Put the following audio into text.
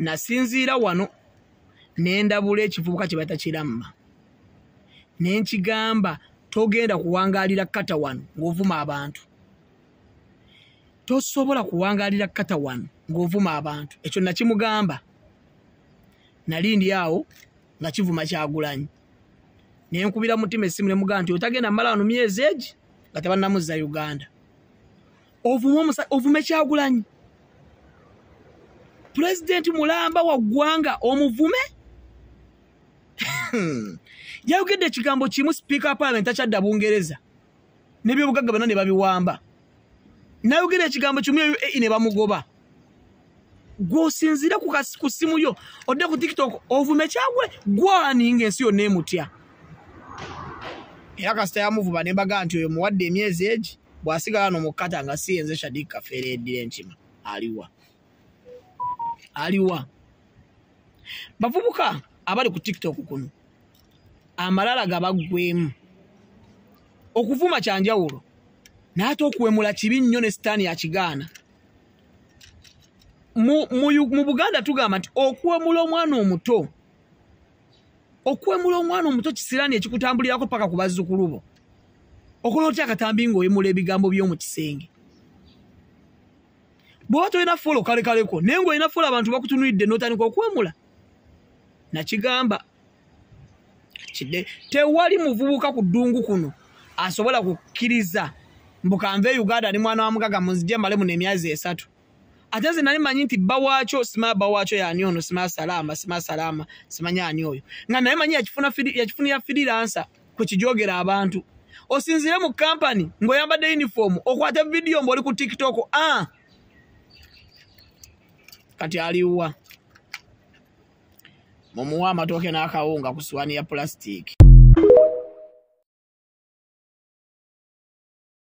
nasinziira wano nendabula ekivubuka kye batakiramma. Nenkigamba togenda kuwangaalira kata wano ng'ovuma abantu. Tosobola kuwangaalira kata wano ng'ovuma abantu. Ekyo nakimugamba. Nali ndi awo nga kivuma kyagulanyi nenkubira mutima essimu nemugaa nti otagenda mala wano myezi egi? Nga tebannamuzza uganda. Ovume kyagulanyi pulezidenti mulamba wa ggwanga omuvume? Yayogedde ekigambo kimu sipiika wa paalamenti takyadda bungereza. Nebyobugagga bana ne babiwamba. Nayogera ekigambo kimu ne bamugoba. Gwosinzira ku simu yo odde ku tiktok ovume kyagwe? Gwaninga ensi yonna emutya. Era kasita yamuvuba nembaga nti oyo muwadde emyezi egi? Bw'asigala nomukata nga si yenze shadik kafeera eddira enkima aliwa aliwa. Bavubuka abali ku tiktok kuno amalala gabaggwemu okuvuma kyanjawulo naye ate okuwemula kibi nnyo ne sitaani yakigaana mu, buganda tugamba nti okuwemula omwana omuto okuwemula omwana omuto kisiraani ekikutambulirako paka ku bazzukulu bo. Okola otya akatambi ng'oyemula ebigambo by'omu kisenge bw'oba tolina folo kalekaleko naye ng'olina folo abantu bakutunuulidde n'otandika okuwemula nakigamba kidde tewali muvubuka ku ddungu kuno asobola kukkiriza mbukanve uganda ni mwana wa mugaga munzije male muno emyezi esatu. Ate nze nali manyi nti bba waakyo simanya bba waakyo yani ono simanya salaama simanya salaama simanya ani oyo? Nga naye manyi yakifunira firiransa kwe kijogera abantu. Osinzire mu kampani ng'oyambadde yunifoomu okwata vidiyo ng'oli ku tiktok a kati aliuwa mumuwa matoke na akaunga ku ya plastiki.